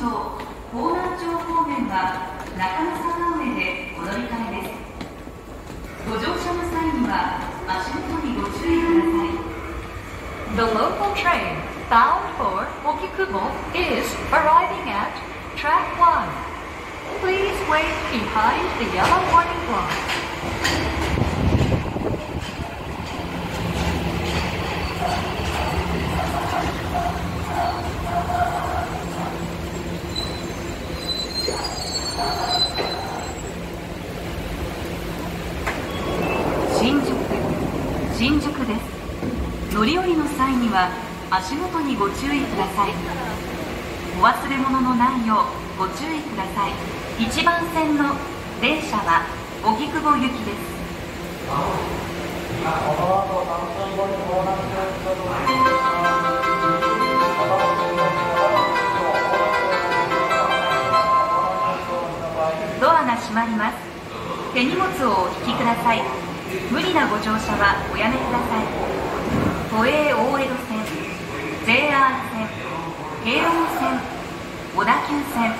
町港南町方面は中野坂上でお乗り換えですご乗車の際には足元にご注意ください The local train bound for Okikubo is arriving at track 1. Please wait behind the yellow warning light. 新宿です。乗り降りの際には足元にご注意ください。お忘れ物のないようご注意ください。1番線の電車は荻窪行きです。ドアが閉まります。手荷物をお引きください。無理なご乗車はおやめください。都営大江戸線 JR 線京王線小田急線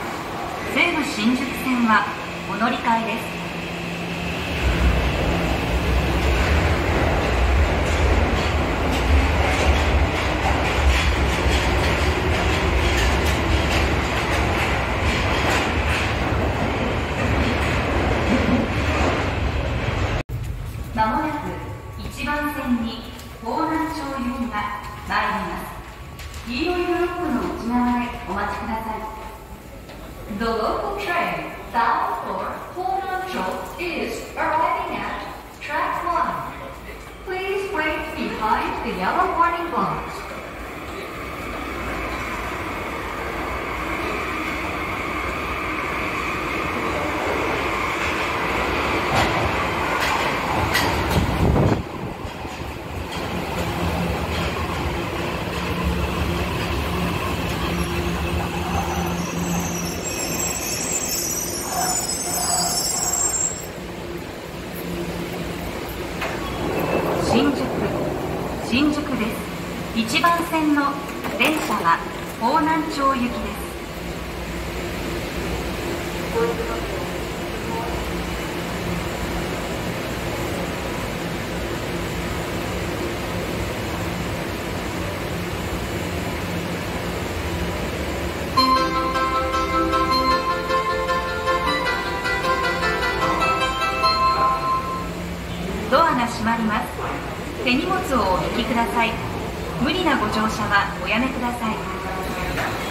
西武新宿線はお乗り換えです。お待ちください The local train bound for Hononcho is arriving at track 1. Please wait behind the yellow warning lights. 新宿新宿です1番線の電車は港南町行きですドアが閉まります。手荷物をお引きください。無理なご乗車はおやめください。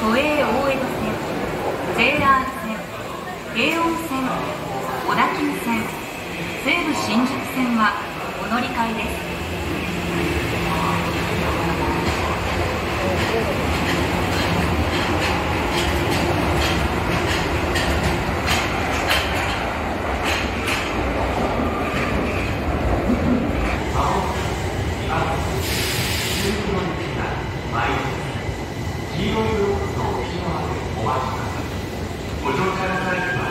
都営大江戸線 JR 線京王線小田急線西武新宿線はお乗り換えです。黄色いロの沖縄でおご乗車のは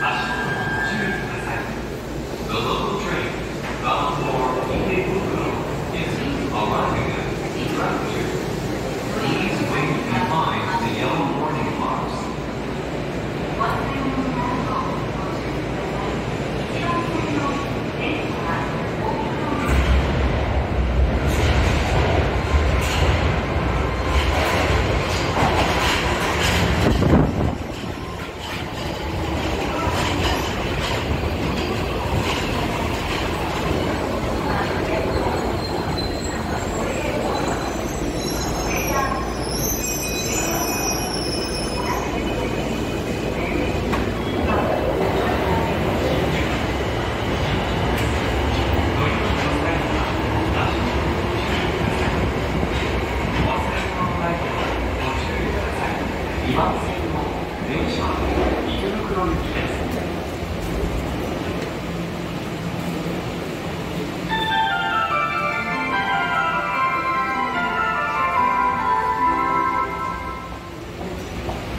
足ご注意ください。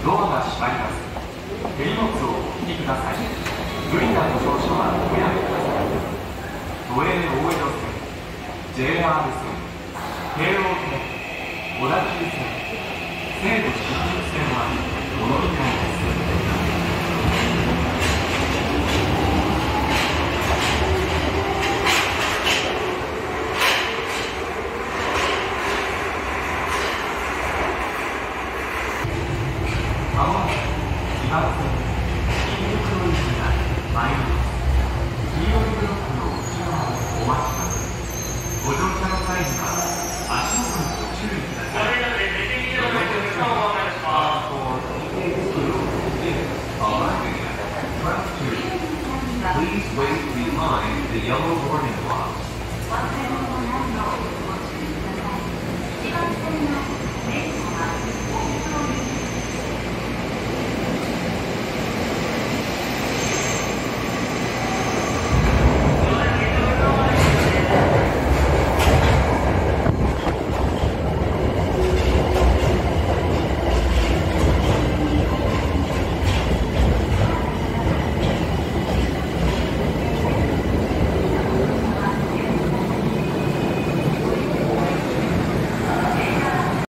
ドアが閉まります。手荷物をお引きください無理なご乗車はおやめください都営大江戸線 JR 線京王線小田急線西武新宿 Please wait behind the yellow warning box.